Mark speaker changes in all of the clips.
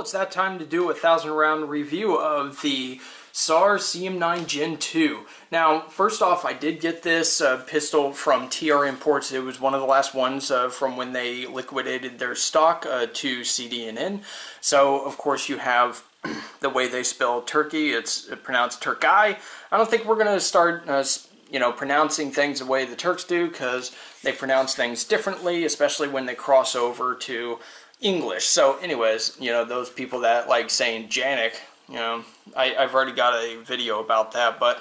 Speaker 1: It's that time to do a thousand round review of the SAR CM9 Gen 2. Now, first off, I did get this uh, pistol from TR Imports. It was one of the last ones uh, from when they liquidated their stock uh, to CDNN. So, of course, you have the way they spell Turkey. It's pronounced Turkey. I don't think we're going to start uh, you know, pronouncing things the way the Turks do because they pronounce things differently, especially when they cross over to English. So, anyways, you know, those people that like saying Janik, you know, I, have already got a video about that, but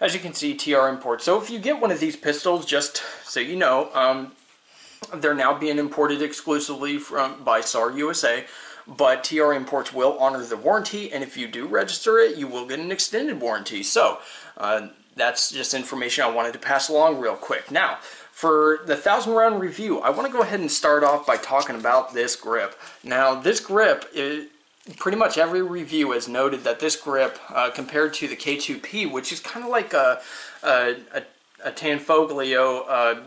Speaker 1: as you can see, TR Import. So if you get one of these pistols, just so you know, um, they're now being imported exclusively from by SAR USA, but TR Imports will honor the warranty, and if you do register it, you will get an extended warranty. So uh, that's just information I wanted to pass along real quick. Now, for the thousand round review, I want to go ahead and start off by talking about this grip. Now, this grip, is, pretty much every review has noted that this grip, uh, compared to the K2P, which is kind of like a, a, a, a Tanfoglio uh,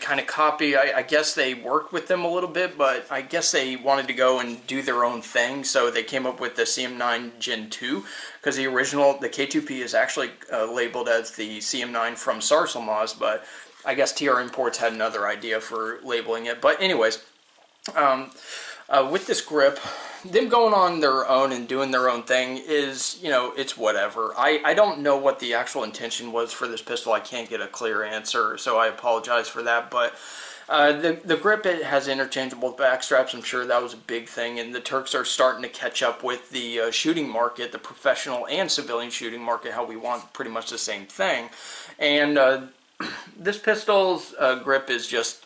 Speaker 1: kind of copy. I, I, guess they worked with them a little bit, but I guess they wanted to go and do their own thing, so they came up with the CM9 Gen 2, because the original, the K2P is actually uh, labeled as the CM9 from Sarsilmaz, but I guess TR Imports had another idea for labeling it. But anyways, um, uh, with this grip, them going on their own and doing their own thing is, you know, it's whatever. I, I don't know what the actual intention was for this pistol. I can't get a clear answer, so I apologize for that. But uh, the, the grip it has interchangeable back straps. I'm sure that was a big thing, and the Turks are starting to catch up with the uh, shooting market, the professional and civilian shooting market, how we want pretty much the same thing. And uh, this pistol's uh, grip is just,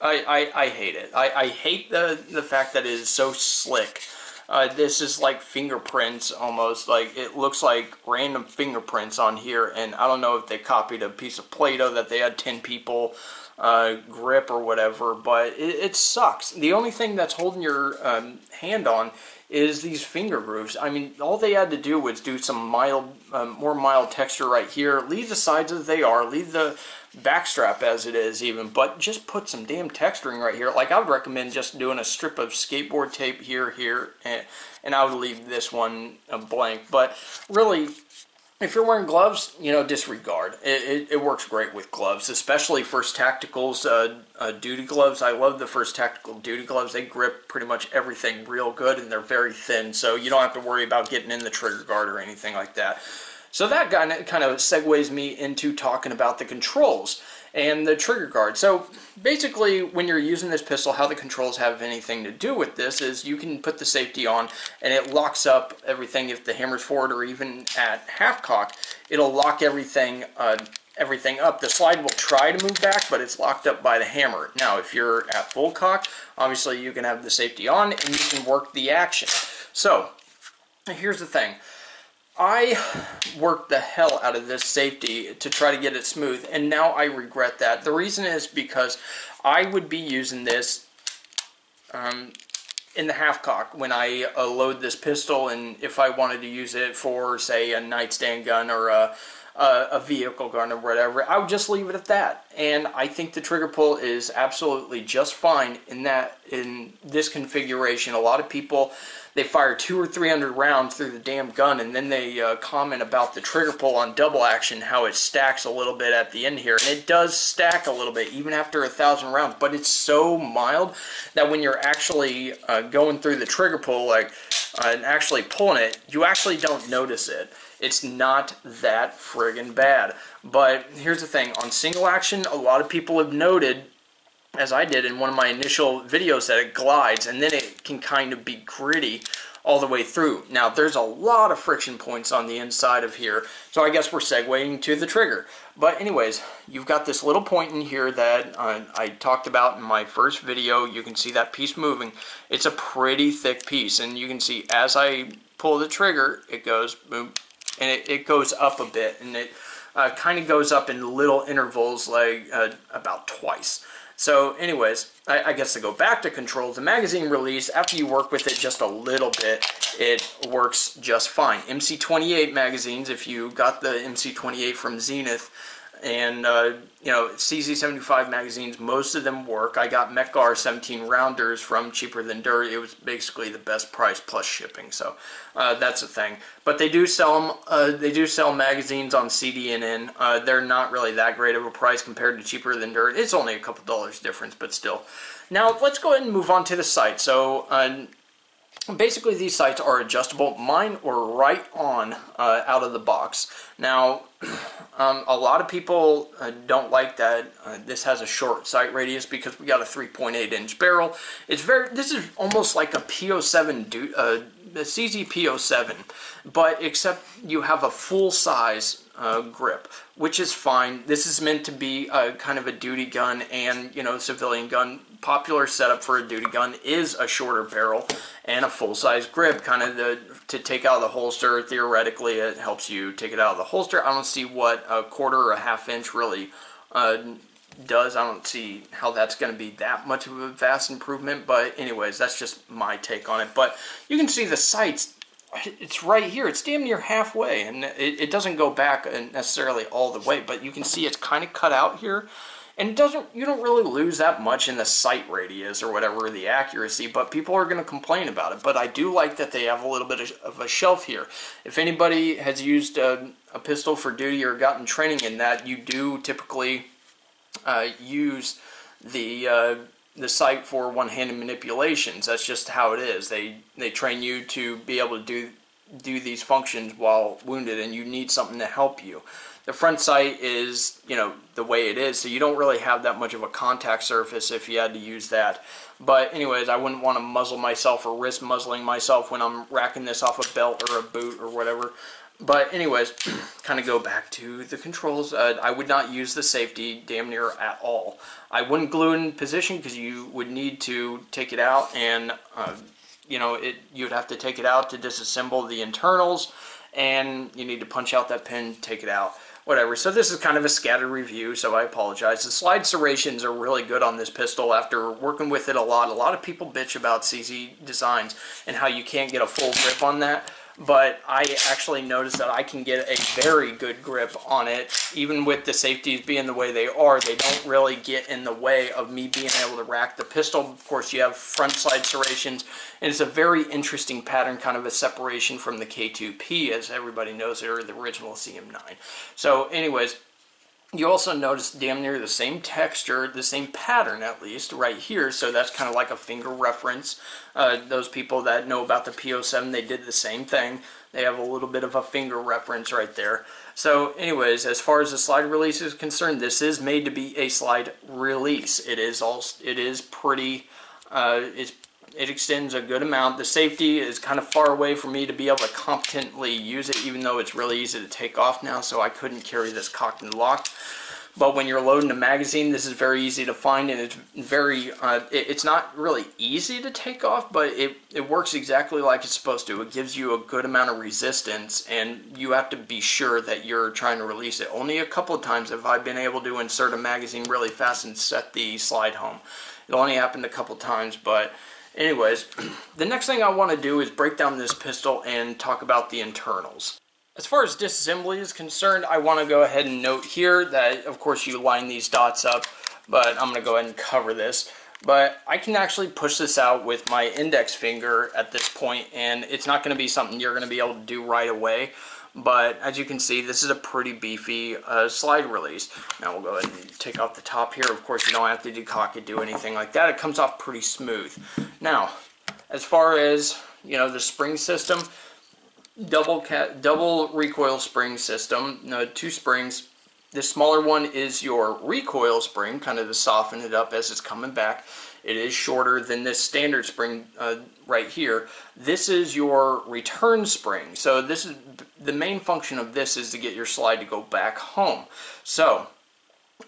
Speaker 1: I, I, I hate it. I, I hate the, the fact that it is so slick. Uh, this is like fingerprints almost, like it looks like random fingerprints on here and I don't know if they copied a piece of Play-Doh that they had 10 people uh, grip or whatever, but it, it, sucks. The only thing that's holding your um, hand on is these finger grooves. I mean, all they had to do was do some mild, um, more mild texture right here. Leave the sides as they are. Leave the backstrap as it is even, but just put some damn texturing right here. Like I would recommend just doing a strip of skateboard tape here, here, and, and I would leave this one blank. But really, if you're wearing gloves, you know, disregard. It, it, it, works great with gloves, especially First Tactical's uh, uh, duty gloves. I love the First Tactical duty gloves. They grip pretty much everything real good, and they're very thin, so you don't have to worry about getting in the trigger guard or anything like that. So that kind of, kind of segues me into talking about the controls and the trigger guard. So basically when you're using this pistol, how the controls have anything to do with this is you can put the safety on and it locks up everything if the hammer's forward or even at half cock, it'll lock everything uh, everything up. The slide will try to move back, but it's locked up by the hammer. Now, if you're at full cock, obviously you can have the safety on and you can work the action. So, here's the thing. I worked the hell out of this safety to try to get it smooth, and now I regret that. The reason is because I would be using this um, in the half cock when I uh, load this pistol, and if I wanted to use it for, say, a nightstand gun or a, a, a vehicle gun or whatever, I would just leave it at that. And I think the trigger pull is absolutely just fine in that in this configuration. A lot of people they fire two or three hundred rounds through the damn gun, and then they uh, comment about the trigger pull on double action, how it stacks a little bit at the end here, and it does stack a little bit even after a thousand rounds, but it's so mild that when you're actually uh, going through the trigger pull, like and actually pulling it, you actually don't notice it. It's not that friggin' bad. But here's the thing, on single action, a lot of people have noted as I did in one of my initial videos, that it glides and then it can kind of be gritty all the way through. Now, there's a lot of friction points on the inside of here, so I guess we're segueing to the trigger. But anyways, you've got this little point in here that uh, I talked about in my first video. You can see that piece moving. It's a pretty thick piece, and you can see as I pull the trigger, it goes boom, and it, it goes up a bit, and it uh, kind of goes up in little intervals, like uh, about twice. So anyways, I, I, guess to go back to controls, the magazine release, after you work with it just a little bit, it works just fine. MC28 magazines, if you got the MC28 from Zenith, and uh, you know CZ75 magazines, most of them work. I got Mec-Gar 17 rounders from Cheaper Than Dirt. It was basically the best price plus shipping, so uh, that's a thing. But they do sell them. Uh, they do sell magazines on CDNN. Uh, they're not really that great of a price compared to Cheaper Than Dirt. It's only a couple dollars difference, but still. Now let's go ahead and move on to the site. So uh, basically these sights are adjustable. Mine were right on uh, out of the box. Now, um, a lot of people uh, don't like that uh, this has a short sight radius because we got a 3.8 inch barrel. It's very, this is almost like a P07, uh, a CZ P07, but except you have a full size uh, grip, which is fine. This is meant to be a, kind of a duty gun and, you know, civilian gun popular setup for a duty gun is a shorter barrel and a full-size grip, kind of the, to take out of the holster. Theoretically, it helps you take it out of the holster. I don't see what a quarter or a half inch really uh, does. I don't see how that's going to be that much of a vast improvement. But anyways, that's just my take on it. But you can see the sights. It's right here. It's damn near halfway, and it, it doesn't go back necessarily all the way, but you can see it's kind of cut out here. And it doesn't you don't really lose that much in the sight radius or whatever the accuracy but people are going to complain about it. But i do like that they have a little bit of a shelf here. If anybody has used a, a pistol for duty or gotten training in that you do typically uh, use the uh, the sight for one-handed manipulations that's just how it is they they train you to be able to do do these functions while wounded and you need something to help you the front sight is, you know, the way it is, so you don't really have that much of a contact surface if you had to use that. But anyways, I wouldn't want to muzzle myself or risk muzzling myself when I'm racking this off a belt or a boot or whatever. But anyways, kind of go back to the controls. Uh, I would not use the safety damn near at all. I wouldn't glue it in position because you would need to take it out and, uh, you know, it you'd have to take it out to disassemble the internals and you need to punch out that pin, take it out whatever. So this is kind of a scattered review, so I apologize. The slide serrations are really good on this pistol after working with it a lot. A lot of people bitch about CZ designs and how you can't get a full grip on that but I actually noticed that I can get a very good grip on it. Even with the safeties being the way they are, they don't really get in the way of me being able to rack the pistol. Of course, you have front slide serrations, and it's a very interesting pattern, kind of a separation from the K2P, as everybody knows, or the original CM9. So anyways, you also notice damn near the same texture, the same pattern at least, right here. So that's kind of like a finger reference. Uh, those people that know about the P07, they did the same thing. They have a little bit of a finger reference right there. So anyways, as far as the slide release is concerned, this is made to be a slide release. It is all, it is pretty, uh, it's it extends a good amount. The safety is kind of far away for me to be able to competently use it, even though it's really easy to take off now, so I couldn't carry this cocked and locked. But when you're loading a magazine, this is very easy to find, and it's very, uh, it, it's not really easy to take off, but it, it works exactly like it's supposed to. It gives you a good amount of resistance, and you have to be sure that you're trying to release it. Only a couple of times have I been able to insert a magazine really fast and set the slide home. It only happened a couple times, but Anyways, the next thing I want to do is break down this pistol and talk about the internals. As far as disassembly is concerned, I want to go ahead and note here that, of course, you line these dots up, but I'm going to go ahead and cover this. But I can actually push this out with my index finger at this point, and it's not going to be something you're going to be able to do right away. But as you can see, this is a pretty beefy uh, slide release. Now we'll go ahead and take off the top here. Of course, you don't have to decock it, do anything like that. It comes off pretty smooth. Now, as far as, you know, the spring system, double double recoil spring system, no, two springs. The smaller one is your recoil spring, kind of to soften it up as it's coming back. It is shorter than this standard spring uh, right here. This is your return spring. So this is the main function of this is to get your slide to go back home. So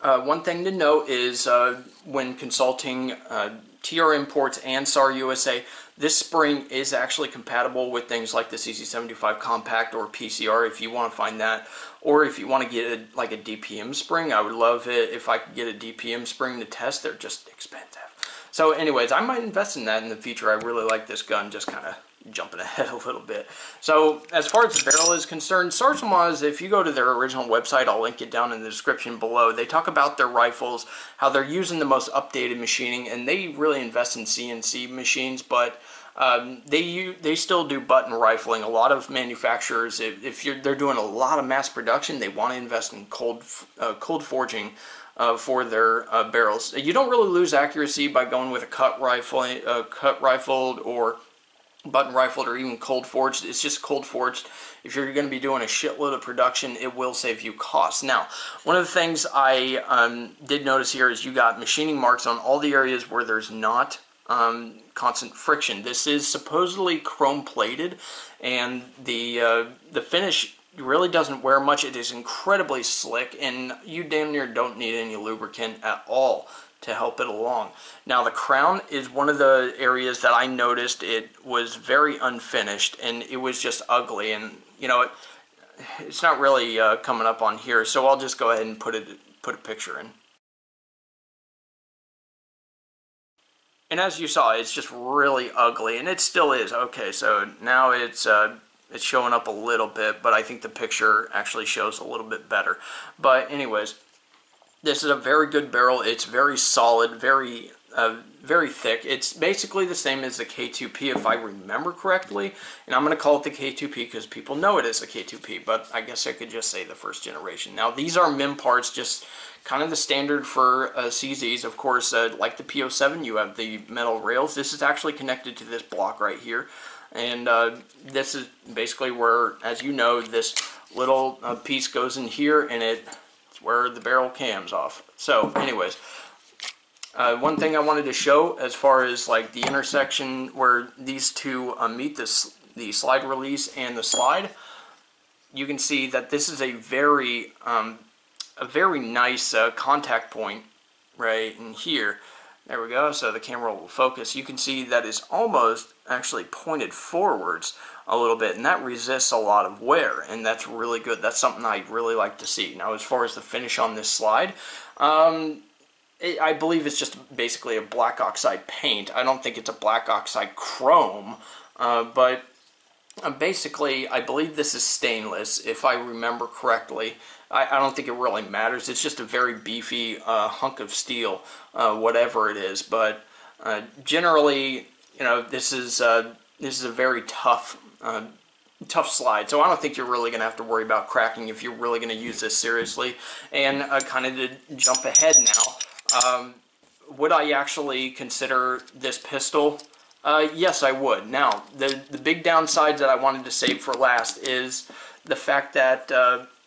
Speaker 1: uh, one thing to note is uh, when consulting uh, TR Imports and SAR USA, this spring is actually compatible with things like the CZ75 Compact or PCR if you want to find that. Or if you want to get a, like a DPM spring, I would love it if I could get a DPM spring to test. They're just expensive. So anyways, I might invest in that in the future. I really like this gun, just kind of jumping ahead a little bit. So as far as the barrel is concerned, Sarsilmaz, if you go to their original website, I'll link it down in the description below. They talk about their rifles, how they're using the most updated machining, and they really invest in CNC machines, but um, they they still do button rifling. A lot of manufacturers, if, if they're doing a lot of mass production, they want to invest in cold uh, cold forging uh, for their uh, barrels. You don't really lose accuracy by going with a cut rifle, uh, cut rifled or button rifled or even cold forged. It's just cold forged. If you're going to be doing a shitload of production, it will save you costs. Now, one of the things I um, did notice here is you got machining marks on all the areas where there's not um, constant friction. This is supposedly chrome plated, and the uh, the finish really doesn't wear much. It is incredibly slick, and you damn near don't need any lubricant at all to help it along. Now the crown is one of the areas that I noticed it was very unfinished and it was just ugly and you know it, it's not really uh, coming up on here so I'll just go ahead and put it put a picture in. And as you saw, it's just really ugly, and it still is. Okay, so now it's uh, it's showing up a little bit, but I think the picture actually shows a little bit better. But anyways, this is a very good barrel. It's very solid, very uh, very thick. It's basically the same as the K2P if I remember correctly. And I'm going to call it the K2P because people know it as the K2P, but I guess I could just say the first generation. Now these are MIM parts, just kind of the standard for uh, CZs. Of course, uh, like the P07, you have the metal rails. This is actually connected to this block right here. And uh, this is basically where, as you know, this little uh, piece goes in here and it, it's where the barrel cams off. So anyways, uh, one thing I wanted to show as far as like the intersection where these two uh, meet this, the slide release and the slide, you can see that this is a very um, a very nice uh, contact point right in here. There we go, so the camera will focus. You can see that is almost actually pointed forwards a little bit, and that resists a lot of wear, and that's really good. That's something I really like to see. Now, as far as the finish on this slide, um, it, I believe it's just basically a black oxide paint. I don't think it's a black oxide chrome, uh, but basically, I believe this is stainless, if I remember correctly. I, I, don't think it really matters. It's just a very beefy uh, hunk of steel, uh, whatever it is. But uh, generally, you know, this is uh, this is a very tough uh, tough slide. So I don't think you're really going to have to worry about cracking if you're really going to use this seriously. And kind of to jump ahead now, um, would I actually consider this pistol? Yes, I would. Now, the the big downside that I wanted to save for last is the fact that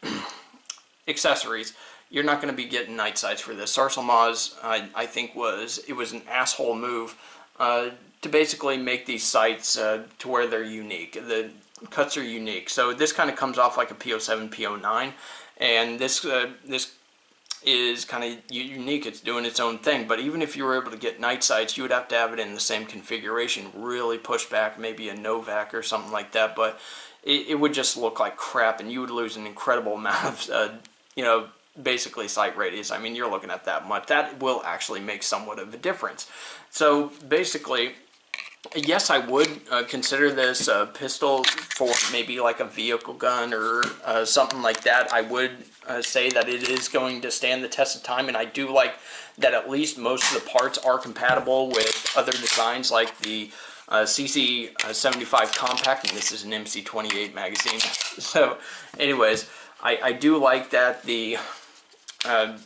Speaker 1: accessories, you're not going to be getting night sights for this. Sarsilmaz, I, I think, was it was an asshole move uh, to basically make these sights uh, to where they're unique. The cuts are unique. So this kind of comes off like a P07, P09, and this uh, this is kind of unique. It's doing its own thing. But even if you were able to get night sights, you would have to have it in the same configuration, really push back, maybe a Novak or something like that. But it, it would just look like crap, and you would lose an incredible amount of uh, you know, basically sight radius. I mean, you're looking at that much. That will actually make somewhat of a difference. So basically, yes, I would uh, consider this a pistol for maybe like a vehicle gun or uh, something like that. I would uh, say that it is going to stand the test of time, and I do like that at least most of the parts are compatible with other designs like the uh, CZ75 Compact, and this is an MC28 magazine. So, anyways, I, I do like that the uh,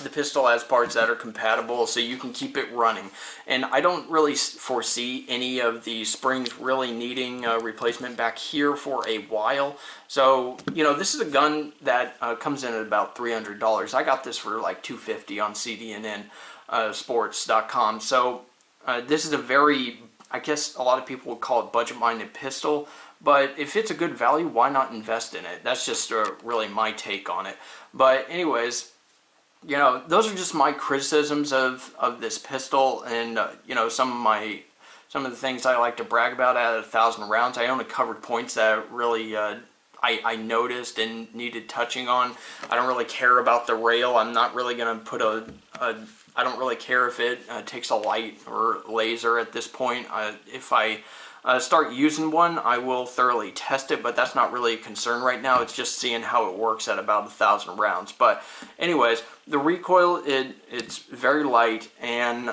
Speaker 1: the pistol has parts that are compatible so you can keep it running and I don't really foresee any of the springs really needing a replacement back here for a while so you know this is a gun that uh, comes in at about $300 I got this for like 250 on CDNN uh, sports.com so uh, this is a very I guess a lot of people would call it budget-minded pistol but if it's a good value, why not invest in it? That's just uh, really my take on it. But anyways, you know, those are just my criticisms of, of this pistol and, uh, you know, some of my, some of the things I like to brag about out of a thousand rounds. I only covered points that really uh, I, I noticed and needed touching on. I don't really care about the rail. I'm not really going to put a, a I don't really care if it uh, takes a light or laser at this point. Uh, if I uh, start using one, I will thoroughly test it, but that's not really a concern right now. It's just seeing how it works at about a thousand rounds. But anyways, the recoil, it it's very light, and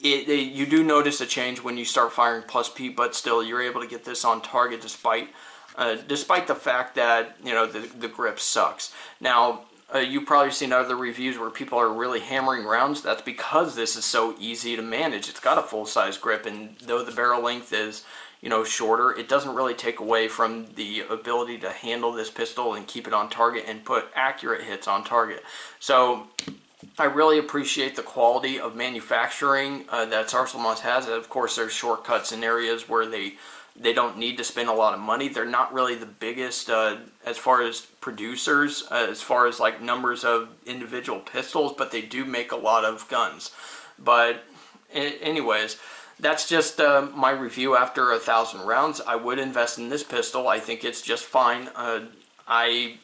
Speaker 1: it, it, you do notice a change when you start firing plus P, but still you're able to get this on target despite uh, despite the fact that you know the, the grip sucks. Now uh, you've probably seen other reviews where people are really hammering rounds. That's because this is so easy to manage. It's got a full-size grip, and though the barrel length is you know, shorter, it doesn't really take away from the ability to handle this pistol and keep it on target and put accurate hits on target. So I really appreciate the quality of manufacturing uh, that Sarsilmaz has. Of course, there's shortcuts in areas where they they don't need to spend a lot of money. They're not really the biggest uh, as far as producers, uh, as far as like numbers of individual pistols, but they do make a lot of guns. But anyways, that's just uh, my review after a thousand rounds. I would invest in this pistol. I think it's just fine. Uh, I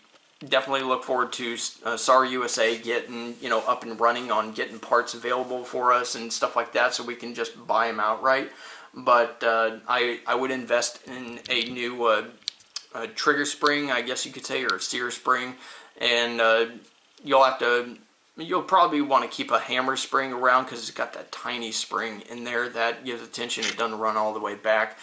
Speaker 1: definitely look forward to uh, SAR USA getting you know up and running on getting parts available for us and stuff like that, so we can just buy them outright. But uh, I I would invest in a new uh, trigger spring, I guess you could say, or a sear spring, and uh, you'll have to You'll probably want to keep a hammer spring around because it's got that tiny spring in there that gives attention. It doesn't run all the way back.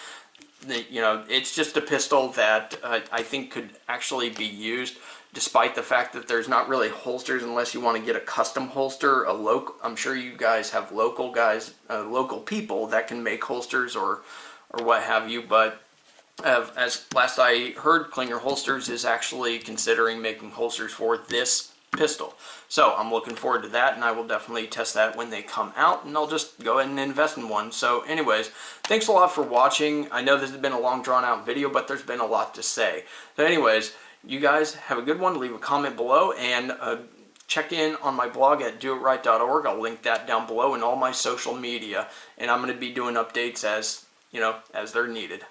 Speaker 1: You know, it's just a pistol that uh, I think could actually be used despite the fact that there's not really holsters unless you want to get a custom holster. A local, I'm sure you guys have local guys, uh, local people that can make holsters or, or what have you. But uh, as last I heard, Clinger Holsters is actually considering making holsters for this pistol. So I'm looking forward to that and I will definitely test that when they come out and I'll just go ahead and invest in one. So anyways, thanks a lot for watching. I know this has been a long drawn out video, but there's been a lot to say. So anyways, you guys have a good one. Leave a comment below and uh, check in on my blog at doitright.org. I'll link that down below and all my social media. And I'm going to be doing updates as, you know, as they're needed.